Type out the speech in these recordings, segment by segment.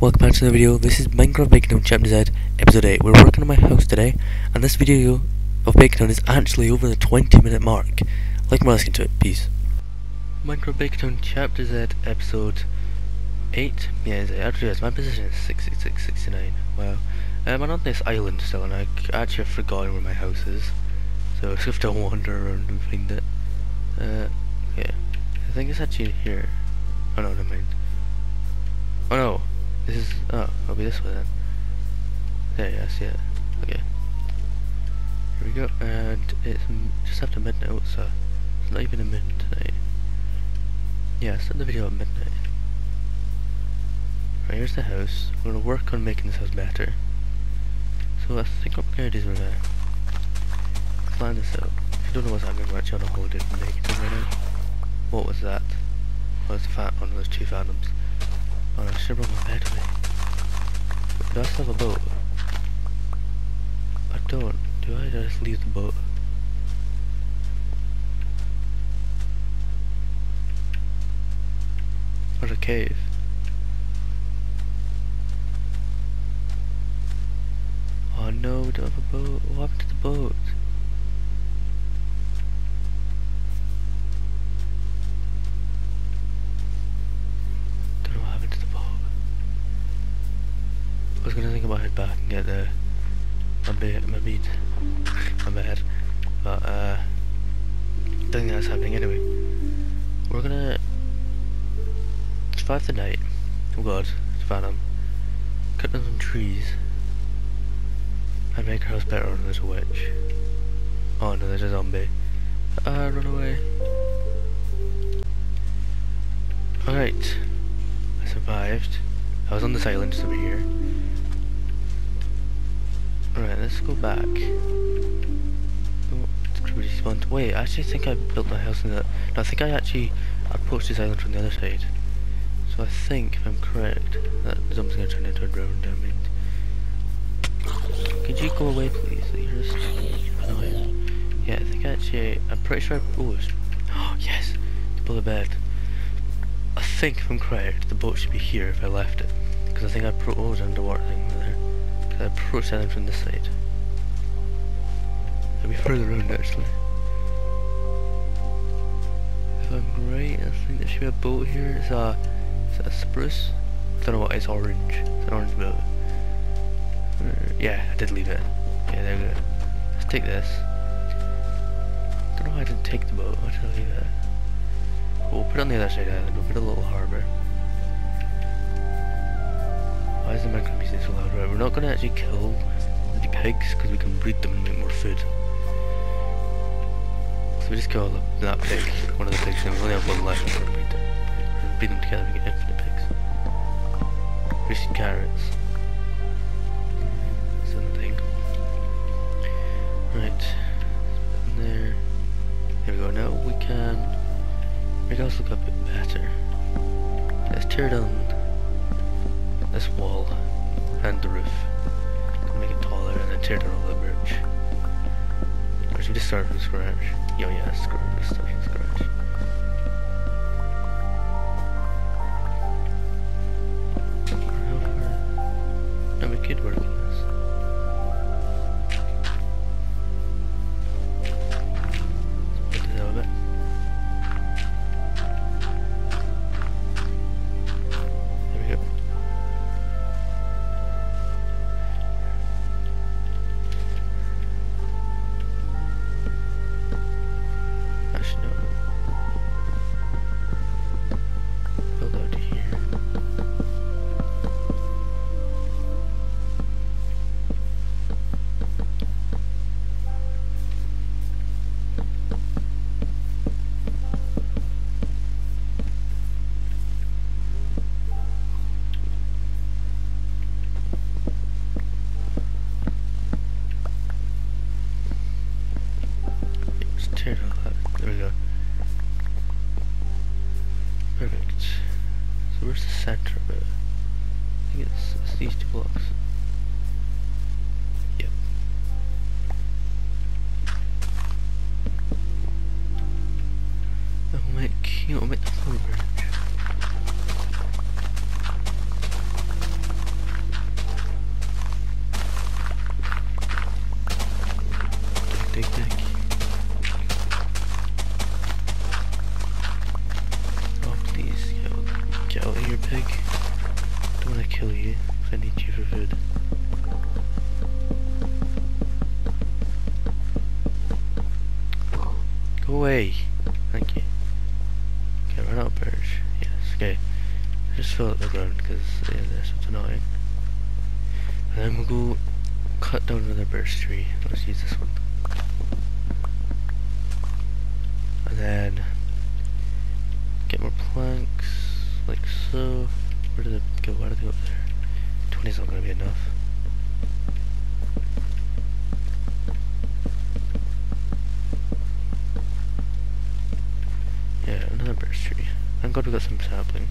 Welcome back to the video. This is Minecraft Bacontown Chapter Z, Episode 8. We're working on my house today, and this video of Bacontown is actually over the 20 minute mark. Like more, get to it. Peace. Minecraft Bacontown Chapter Z, Episode 8. Yeah, it's actually, yes, my position is 6669. Wow. Um, I'm on this island still, and I actually have forgotten where my house is. So I just have to wander around and find it. Uh, yeah. I think it's actually here. Oh no, never mind. Oh no! This is, oh, it'll be this way then. There, yeah, I see it. Okay. Here we go, and it's just after midnight, oh, so it's not even a minute tonight. Yeah, I started the video at midnight. Right, here's the house. We're gonna work on making this house better. So I think what we're gonna do is we're gonna plan this out. If you don't know what's happening, we're actually on a holiday from Negative right now. What was that? Oh, it's a fat one, there's two phantoms. Oh, I should have brought my me. Do I still have a boat? I don't. Do I just leave the boat? Or a cave? Oh no, we don't have a boat. What happened to the boat? Survive the night. Oh god, it's Phantom. Cut down some trees and make our house better. Oh, there's a witch. Oh no, there's a zombie. Ah, run away. Alright. I survived. I was on this island just over here. Alright, let's go back. Oh, it's pretty. Wait, I actually think I built my house in that. No, I think I actually approached this island from the other side. So I think, if I'm correct, that zombie's gonna turn into a drone diamond. Could you go away, please? You're just annoying. Yeah, I think actually, I'm pretty sure I. Oh, oh yes! The bed. I think if I'm correct, the boat should be here if I left it. Because I think I pro- oh, underwater thing there. Because I approached that from this side. It'll be further around actually. If I'm right, I think there should be a boat here. It's a, a spruce? I don't know what, it's orange. It's an orange boat. Uh, Yeah, I did leave it. Yeah, there we go. Let's take this. I don't know why I didn't take the boat. Why did I leave it? We'll put it on the other side of the island. We'll put a little harbour. Why is the Minecraft music so loud? Right, we're not going to actually kill the pigs because we can breed them and make more food. So we just kill that pig, one of the pigs, and we only have one left breed. Them together, we pigs. Carrots. That's the other thing. Right. There. There we go. Now we can make us look a bit better. Let's tear down this wall and the roof. Make it taller and then tear down all the birch. Or should we just start from scratch? Yeah, yeah, screw it, start from scratch. Perfect. So where's the center of it? I think it's, it's these two blocks. Yep. We'll make, you know, make the floor Go away! Thank you. Okay, run out of birch. Yes, okay. Just fill up the ground, because yeah, that's what's annoying. And then we'll go cut down another birch tree. Let's use this one. And then get more planks, like so. Where did it go? Why did it go up there? 20 is not going to be enough. We got some saplings.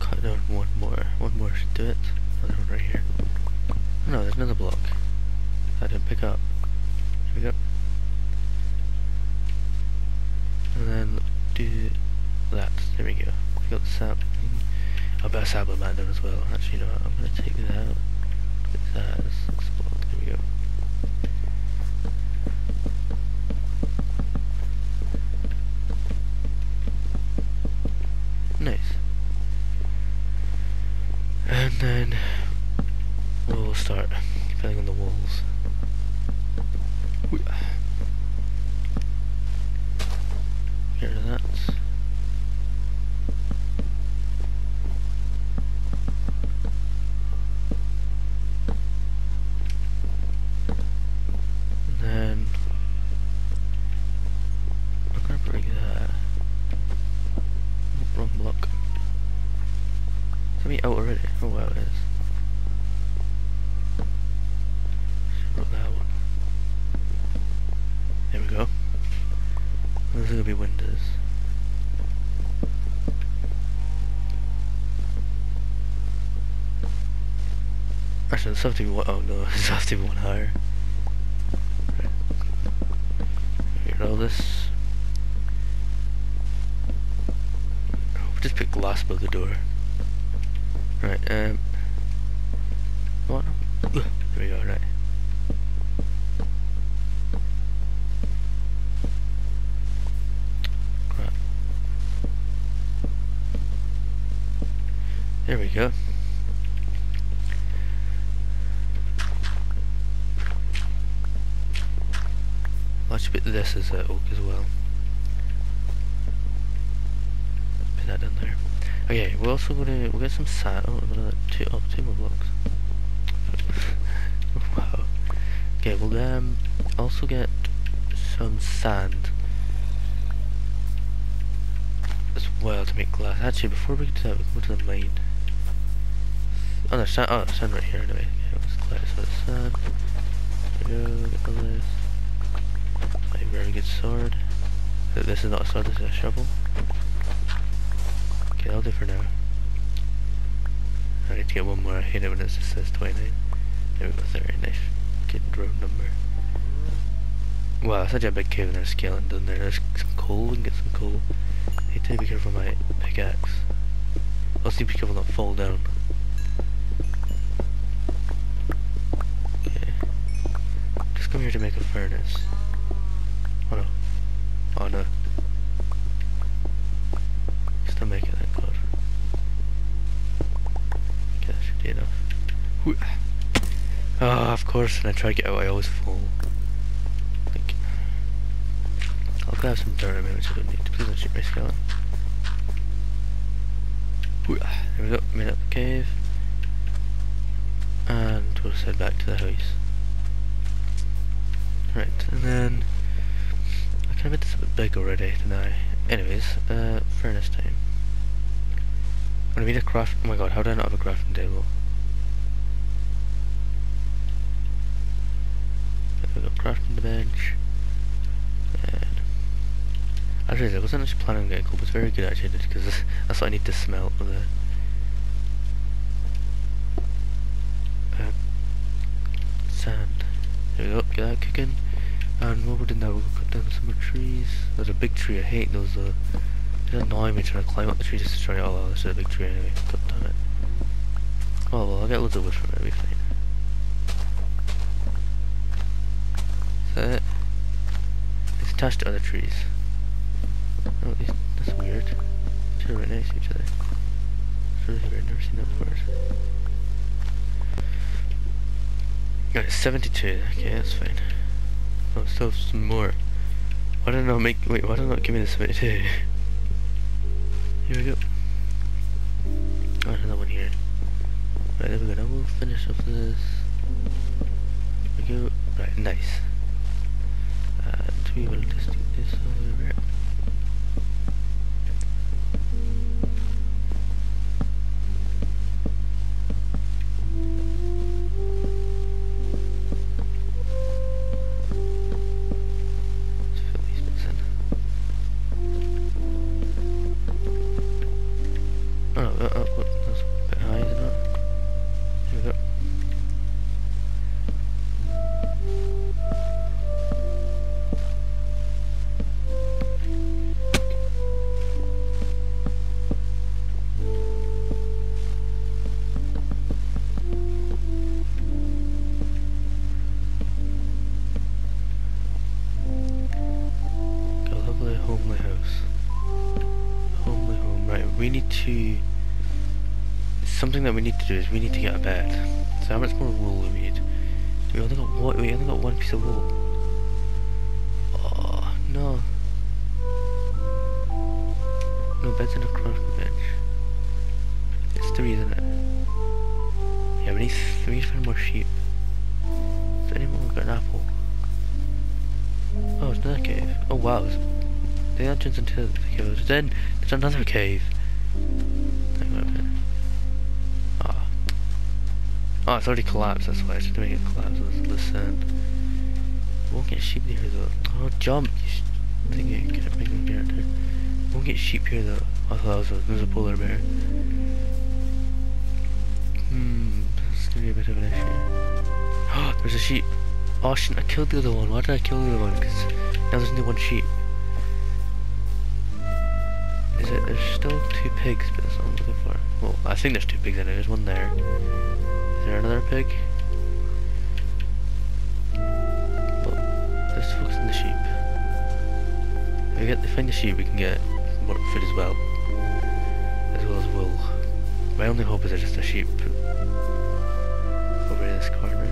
Cut down one more. One more should do it. Another one right here. Oh, no, there's another block. I didn't pick up. Here we go. And then do that. There we go. We got the sapling. I'll better sapling that down as well. Actually, you know what? I'm gonna take that out. That as Actually, it's have to be one. Oh no, it's have to be one higher. Right. Get all this. Oh, just put glass above the door. Right, um. What? There we go, right. Crap. There we go. Let's put this is uh, oak as well. Put that down there. Okay, we're also gonna we'll get some sand. Oh, another two oh two more blocks. wow. Okay, we'll um also get some sand as well to make glass. Actually, before we do that, we can go to the mine. Oh, there's sand. Oh, sand right here anyway. Okay, let's collect some sand. Go. Get all this. Very good sword. This is not a sword. This is a shovel. Okay, that'll do for now. I need to get one more. I hate it when it just says 29. There we go, 30. Nice. Good round number. Wow, such a big cave and there's skeleton down there. There's some coal. We can get some coal. I need to be careful my pickaxe. Also be careful not fall down. Okay. Just come here to make a furnace. Oh no. Oh no. Still make it, thank God. Okay, that should be enough. Ah, oh, of course, when I try to get out, I always fall. Like, I'll grab some dirt, maybe, which I don't need. To please don't shoot my skeleton. There we go, made up the cave. And we'll head back to the house. Right, and then... I kind of made this a bit big already, didn't Anyways, uh, furnace time. I'm gonna need a craft. Oh my god, how do I not have a crafting table? I've got crafting bench. And actually, I wasn't actually planning on getting coal, but it's very good actually, because that's what I need to smelt with the. Uh, sand. There we go, get that cooking. And while we're doing that, we'll down some more trees. There's a big tree, I hate those, uh, they annoy me trying to climb up the tree just to try oh, this is a big tree anyway, god damn it. Oh well, I'll get loads of wood from it, it'll be fine. Is that it? attached to other trees. Oh, that's weird. Two right next to each other. It's really weird, never seen that before. Got it, 72. Okay, that's fine. Oh, still some more. Why did I make? Wait, why don't I give me this the 72? Here we go. Oh, another one here. Right, there we go. Now we'll finish off this. There we go. Right, nice. Uh, and we will just do this over. Let's Something that we need to do is we need to get a bed. So how much more wool do we need? We only got one, we only got one piece of wool. Oh, no. No beds in a crossbow bench. It's three, isn't it? Yeah, we need, th we need to find more sheep. Has anyone got an apple? Oh, it's another cave. Oh wow, the entrance into the cave. Then there's another cave. Oh, it's already collapsed, that's why. I should make it collapse. Listen. Won't get sheep here though. Oh, jump! You sh- thingy, get a big character. Won't get sheep here though. I thought that was a, there's a polar bear. Hmm, this is gonna be a bit of an issue. Oh, there's a sheep. Oh, shouldn't I killed the other one? Why did I kill the other one? Because now there's only one sheep. Is it? There's still two pigs, but that's what I'm looking for. Well, I think there's two pigs anyway. There's one there. Another pig? Well, let's focus on the sheep. If we get to find the sheep, we can get more food as well. As well as wool. My only hope is there's just a sheep over in this corner.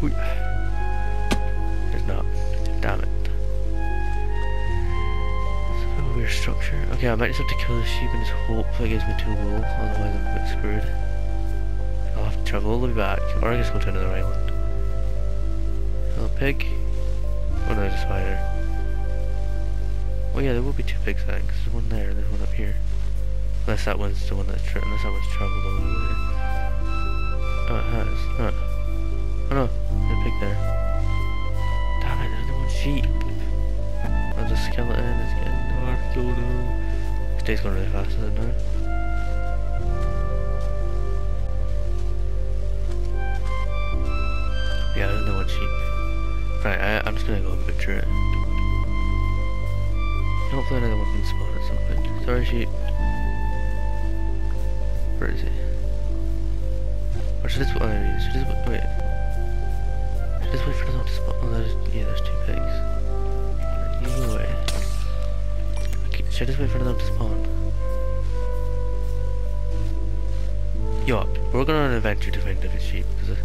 Whee. There's not. Damn it. Weird structure. Okay, I might just have to kill the sheep and just hope that gives me two wool, otherwise I'm a bit screwed. Travel all the way back, or I just go to another island. Little pig. Oh no, there's a spider. Oh yeah, there will be two pigs then, because there's one there and there's one up here. Unless that one's the one that's tra unless that one's travelled all the way there. Oh, it has. Oh Yo, we're going on an adventure to find David's sheep, because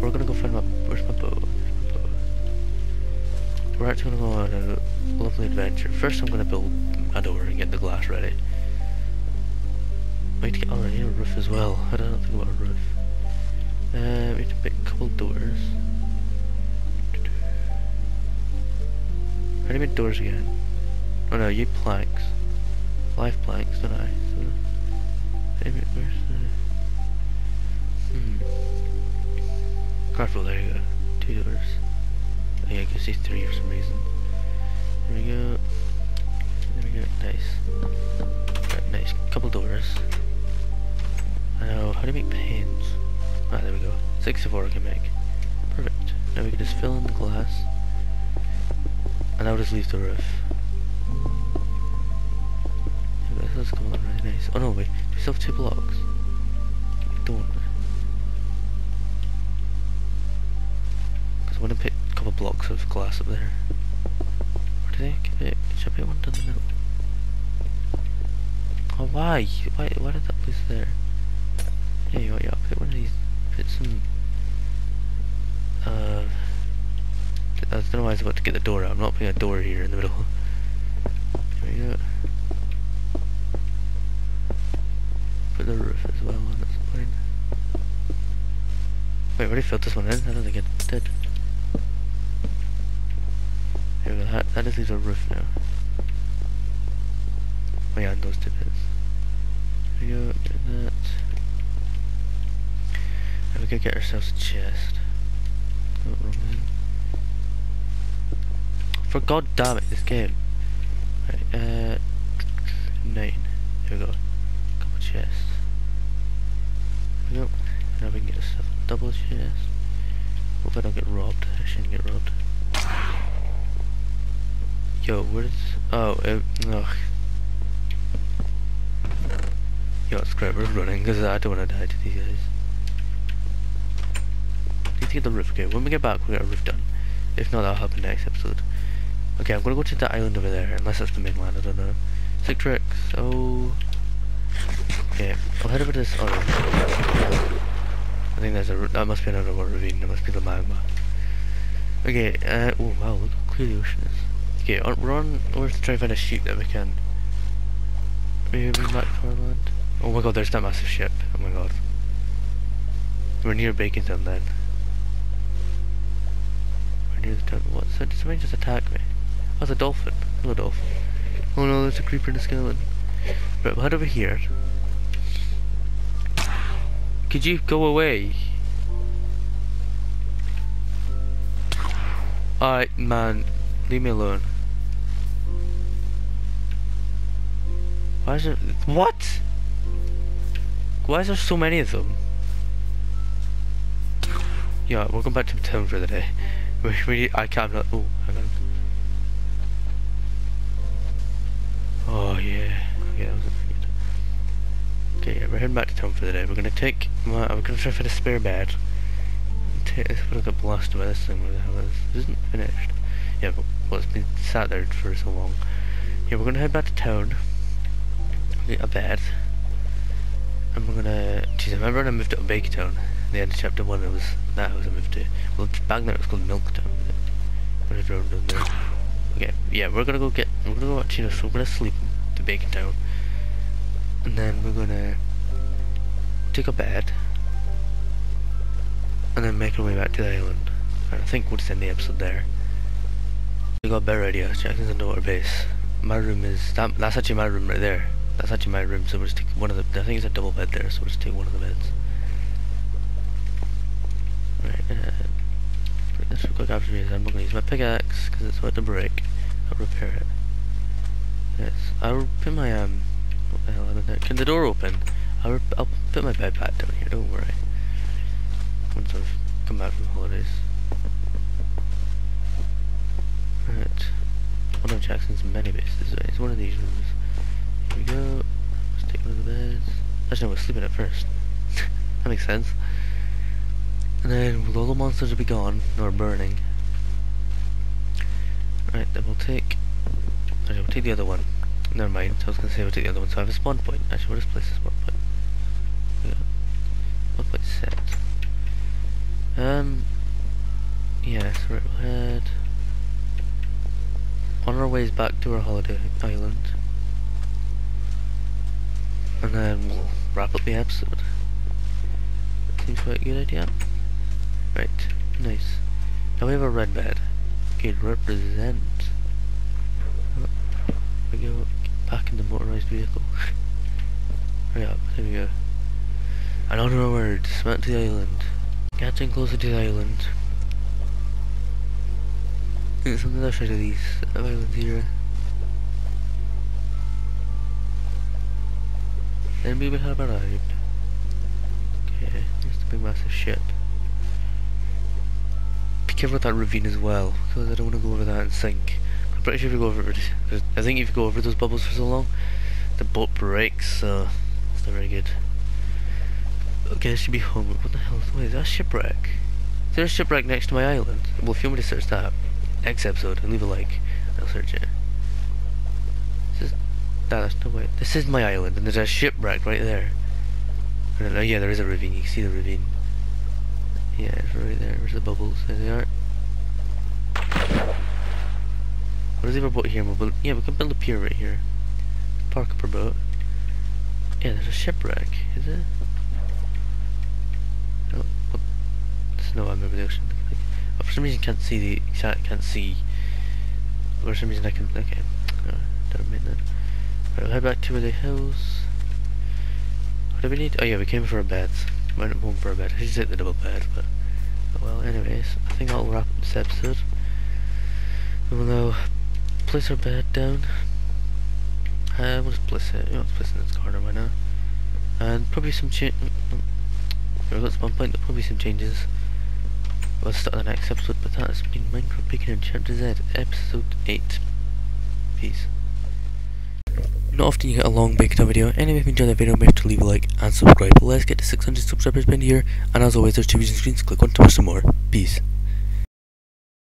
we're gonna go find my, where's my bow? We're actually gonna go on a lovely adventure. First I'm gonna build a door and get the glass ready. We need to get, on I need a roof as well. I don't think about a roof. Uh, we need to pick a couple doors. How do you make doors again? Oh no, you planks. Life planks, don't I? So, where's There you go. Two doors. Oh, yeah, I can see three for some reason. There we go. There we go. Nice. Right, nice. Couple doors. I know. How do you make panes? Ah, there we go. Six 64 I can make. Perfect. Now we can just fill in the glass. And I'll just leave the roof. This is coming really nice. Oh no, wait. Do we still have two blocks? We don't. Because I want to pick couple blocks of glass up there. Or did I keep it? Should I put one down the middle? Oh, why? Why, why did that place there? Yeah, you know, yeah, put one of these, put some, uh, I don't know why I was about to get the door out. I'm not putting a door here in the middle. There we go. Put the roof as well on this point. Wait, I already filled this one in? I don't think I did. That, that is leaves a roof now. Oh yeah, and those two bits. We go, get that. And we could get ourselves a chest. Oh, wrong one. For god damn it, this game. Right, uh, nine. Here we go. Couple chests. There we go. Now we can get ourselves a double chest. Hope I don't get robbed. I shouldn't get robbed. Yo, where's... Oh, uh, ugh. Yo, scrap, we're running, because I don't want to die to these guys. Need to get the roof, okay, when we get back we'll get our roof done. If not, that'll happen next episode. Okay, I'm gonna go to the island over there, unless that's the mainland, I don't know. Citrix, oh... Okay, I'll head over to this other... I think there's a... that must be another ravine, that must be the magma. Okay, uh, oh wow, look how clear the ocean is. Okay, we're on over to try and find a ship that we can... Maybe back to our land? Oh my god, there's that massive ship. Oh my god. We're near Bacontown then. We're near the town. What? So did somebody just attack me? Oh, it's a dolphin. Hello, dolphin. Oh no, there's a creeper and a skeleton. Right, we'll head over here. Could you go away? Alright, man. Leave me alone. Why is. What? Why is there so many of them? Yeah, we'll go back to town for the day. We, we, I can't... Oh, hang on. Oh yeah, yeah. Okay, yeah, we're heading back to town for the day. We're gonna take, my, we're gonna try for the spare bed. Take, this have got blasted by this thing. Where the hell is? This isn't finished. Yeah, but well, it's been sat there for so long. Yeah, we're gonna head back to town. A bed. And we're gonna. Geez, I remember when I moved to Bacontown. The end of chapter one, it was that I was I moved to. Well, back then it was called down there. Okay, yeah, we're gonna go get, we're gonna go watch, you know, so we're gonna sleep to Bacontown. And then we're gonna take a bed. And then make our way back to the island. I think we'll just end the episode there. We got a better idea, Jackson's underwater base. My room is, that, that's actually my room right there. That's actually my room, so we'll just take one of the, I think it's a double bed there, so we'll just take one of the beds. Right, uh, this real quick after me I'm not going to use my pickaxe because it's about to break. I'll repair it. Yes, I'll put my um. What the hell happened there? Can the door open? I'll I'll put my bed back down here. Don't worry. Once I've come back from holidays. Right. One of Jackson's many bases. It's one of these rooms. We go. Let's take one of the beds. Actually, no, we're sleeping at first. that makes sense. And then all the monsters be gone, or burning. Right, then we'll take... Actually, we'll take the other one. Never mind, I was going to say we'll take the other one, so I have a spawn point. Actually, we'll just place a spawn point. Spawn point set. Um... Yes, right, we'll head... On our ways back to our holiday island. And then we'll wrap up the episode. Seems quite a good idea. Right, nice. Now we have a red bed. Okay, represent. Oh, we go back in the motorized vehicle. Hurry up, there we go. Another word, Smack to the island. Getting closer to the island. It's on the other side of these islands here. Then we will have arrived. Okay, it's a big massive ship Be careful with that ravine as well, because I don't want to go over that and sink. I'm pretty sure if you go over I think if you go over those bubbles for so long, the boat breaks, so it's not very good. Okay, this should be home. What the hell is, wait, is that shipwreck? There's a shipwreck next to my island. Well, if you want me to search that, next episode, and leave a like, I'll search it. There's no way. This is my island, and there's a shipwreck right there. I don't know, yeah, there is a ravine. You can see the ravine. Yeah, it's right there. Where's the bubbles? There they are. What is our boat here? We'll build, yeah, we can build a pier right here. Park up our boat. Yeah, there's a shipwreck. Is it? Oh? There's no I'm over the ocean. Oh, for some reason, can't see the exact. Can't see. For some reason, I can. Okay. Oh, never mind that. Right, we'll head back to the hills. What do we need? Oh yeah, we came for a bed. We went home for a bed. I should take the double bed, but oh well. Anyways, I think I'll wrap up this episode. We will now place our bed down. Uh, we'll just place it. We'll place it in this corner. Why not? And probably some change. We've got one point. There'll probably some changes. We'll start the next episode, but that has been Minecraft Bacontown Chapter Z, episode 8. Peace. Not often you get a long Bacon video. Anyway, if you enjoyed the video, make sure to leave a like and subscribe. Let's get to 600 subscribers by here. And as always, there's two vision screens. Click on to watch some more. Peace.